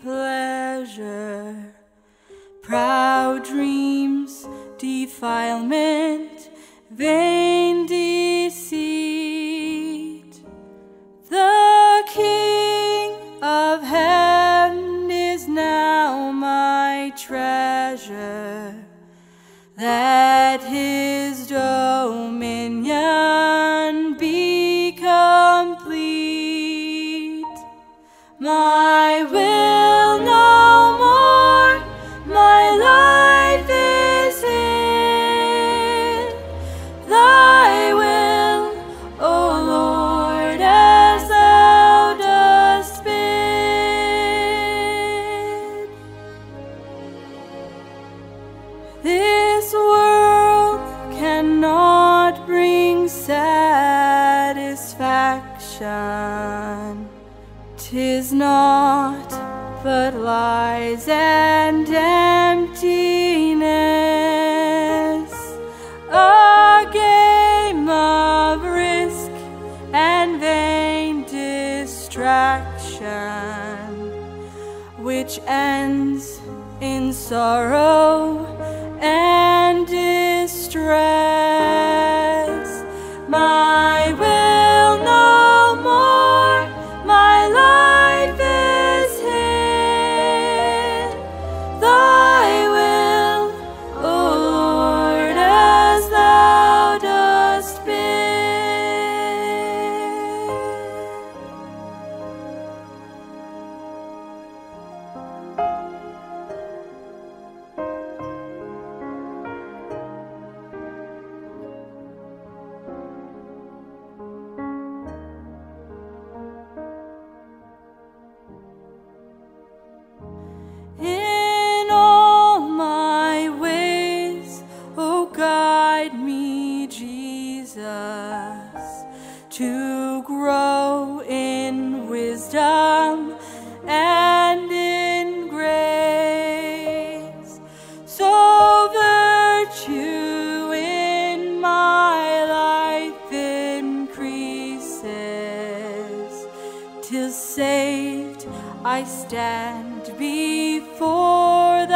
pleasure, proud dreams, defilement, vain deceit. The King of Heaven is now my treasure. That This world cannot bring satisfaction. Tis naught but lies and emptiness. A game of risk and vain distraction which ends in sorrow guide me, Jesus, to grow in wisdom and in grace. So virtue in my life increases till saved I stand before